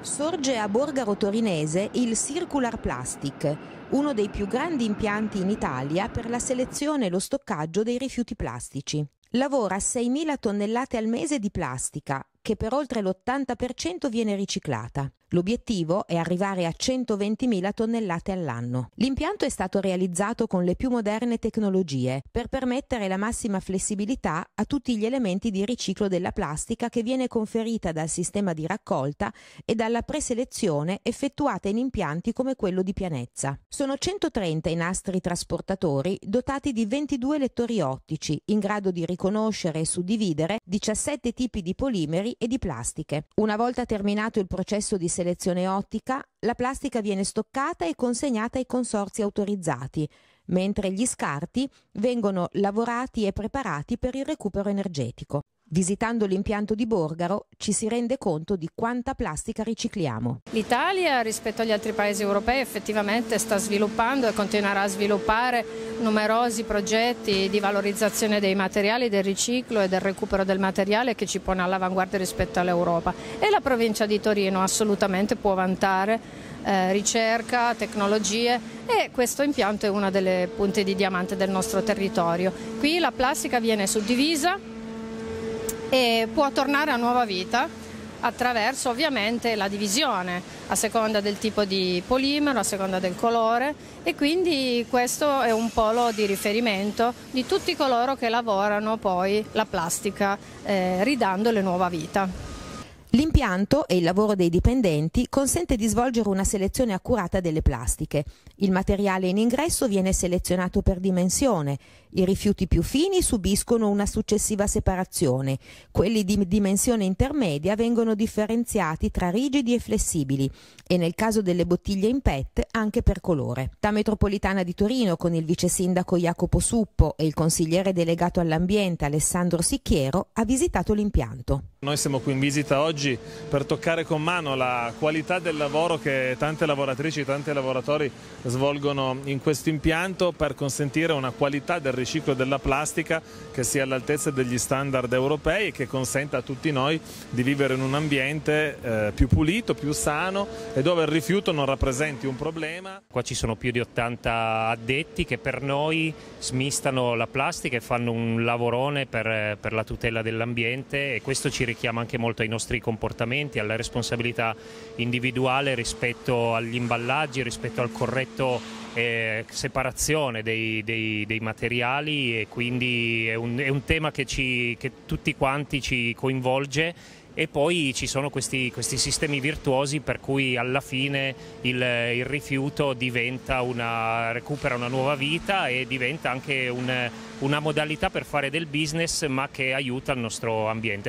Sorge a Borgaro Torinese il Circular Plastic, uno dei più grandi impianti in Italia per la selezione e lo stoccaggio dei rifiuti plastici. Lavora 6.000 tonnellate al mese di plastica, che per oltre l'80% viene riciclata. L'obiettivo è arrivare a 120.000 tonnellate all'anno. L'impianto è stato realizzato con le più moderne tecnologie per permettere la massima flessibilità a tutti gli elementi di riciclo della plastica che viene conferita dal sistema di raccolta e dalla preselezione effettuata in impianti come quello di Pianezza. Sono 130 i nastri trasportatori dotati di 22 lettori ottici in grado di riconoscere e suddividere 17 tipi di polimeri e di plastiche. Una volta terminato il processo di selezione ottica, la plastica viene stoccata e consegnata ai consorzi autorizzati, mentre gli scarti vengono lavorati e preparati per il recupero energetico. Visitando l'impianto di Borgaro ci si rende conto di quanta plastica ricicliamo. L'Italia rispetto agli altri paesi europei effettivamente sta sviluppando e continuerà a sviluppare numerosi progetti di valorizzazione dei materiali, del riciclo e del recupero del materiale che ci pone all'avanguardia rispetto all'Europa e la provincia di Torino assolutamente può vantare eh, ricerca, tecnologie e questo impianto è una delle punte di diamante del nostro territorio. Qui la plastica viene suddivisa e può tornare a nuova vita attraverso ovviamente la divisione a seconda del tipo di polimero, a seconda del colore e quindi questo è un polo di riferimento di tutti coloro che lavorano poi la plastica eh, ridandole nuova vita. L'impianto e il lavoro dei dipendenti consente di svolgere una selezione accurata delle plastiche. Il materiale in ingresso viene selezionato per dimensione. I rifiuti più fini subiscono una successiva separazione. Quelli di dimensione intermedia vengono differenziati tra rigidi e flessibili e nel caso delle bottiglie in PET anche per colore. La metropolitana di Torino con il vice sindaco Jacopo Suppo e il consigliere delegato all'ambiente Alessandro Sicchiero ha visitato l'impianto. Noi siamo qui in visita oggi per toccare con mano la qualità del lavoro che tante lavoratrici e tanti lavoratori svolgono in questo impianto per consentire una qualità del riciclo della plastica che sia all'altezza degli standard europei e che consenta a tutti noi di vivere in un ambiente eh, più pulito, più sano e dove il rifiuto non rappresenti un problema. Qua ci sono più di 80 addetti che per noi smistano la plastica e fanno un lavorone per, per la tutela dell'ambiente e questo ci richiama anche molto ai nostri comportamenti, alla responsabilità individuale rispetto agli imballaggi, rispetto al corretto eh, separazione dei, dei, dei, materiali e quindi è un, è un tema che, ci, che tutti quanti ci coinvolge e poi ci sono questi, questi, sistemi virtuosi per cui alla fine il, il rifiuto una, recupera una nuova vita e diventa anche un, una modalità per fare del business ma che aiuta il nostro ambiente.